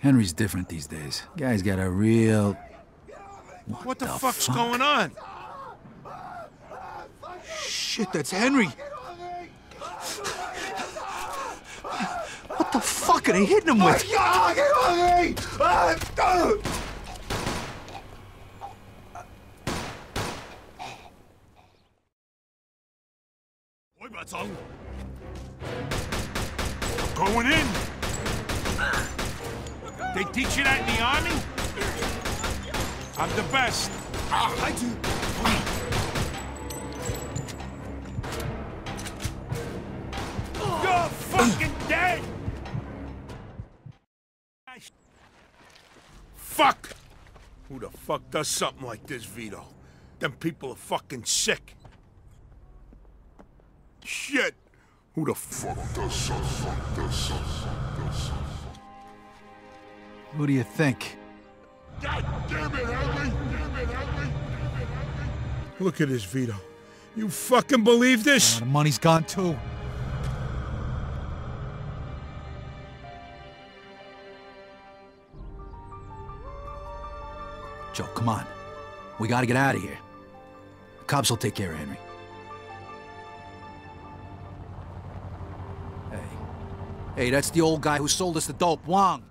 Henry's different these days. Guy's got a real... What, what the, the, fuck's fuck? going on? Shit, that's Henry. What the fuck are they hitting him with? Going in. They teach you that in the army? I'm the best. Ah, I do. You're fucking dead! Fuck! Who the fuck does something like this, Vito? Them people are fucking sick. Shit! Who the fuck does something like this? Who do you think? God damn it, Henry! Damn it, Henry! Look at this, Vito. You fucking believe this? Oh, the money's gone too. Joe, come on. We gotta get out of here. The cops will take care of Henry. Hey. Hey, that's the old guy who sold us the dope, Wong.